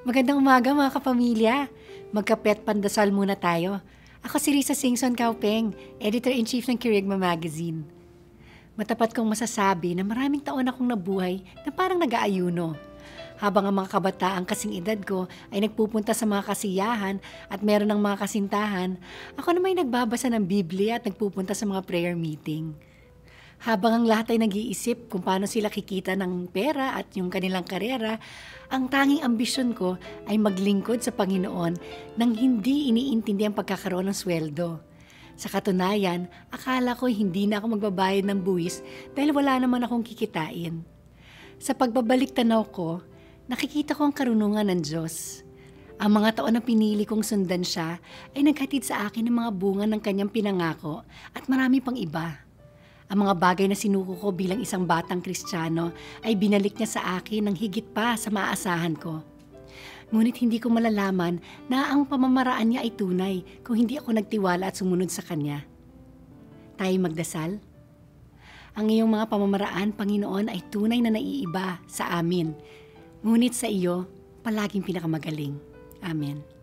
Magandang umaga mga kapamilya. Magkapet pandasal muna tayo. Ako si Risa Singson Kaupeng, Editor-in-Chief ng Kirigma Magazine. Matapat kong masasabi na maraming taon akong nabuhay na parang nag-aayuno. Habang ang mga kabataan kasing edad ko ay nagpupunta sa mga kasiyahan at meron ng mga kasintahan, ako naman ay nagbabasa ng Biblia at nagpupunta sa mga prayer meeting. Habang ang lahat ay nag-iisip kung paano sila kikita ng pera at yung kanilang karera, ang tanging ambisyon ko ay maglingkod sa Panginoon nang hindi iniintindi ang pagkakaroon ng sweldo. Sa katunayan, akala ko hindi na ako magbabayad ng buwis dahil wala naman akong kikitain. Sa pagbabalik tanaw ko, nakikita ko ang karunungan ng Diyos. Ang mga taon na pinili kong sundan siya ay naghatid sa akin ng mga bunga ng kanyang pinangako at marami pang iba. Ang mga bagay na sinuko ko bilang isang batang kristyano ay binalik niya sa akin ng higit pa sa maaasahan ko. Ngunit hindi ko malalaman na ang pamamaraan niya ay tunay kung hindi ako nagtiwala at sumunod sa kanya. Tayo magdasal? Ang iyong mga pamamaraan, Panginoon, ay tunay na naiiba sa amin. Ngunit sa iyo, palaging pinakamagaling. Amen.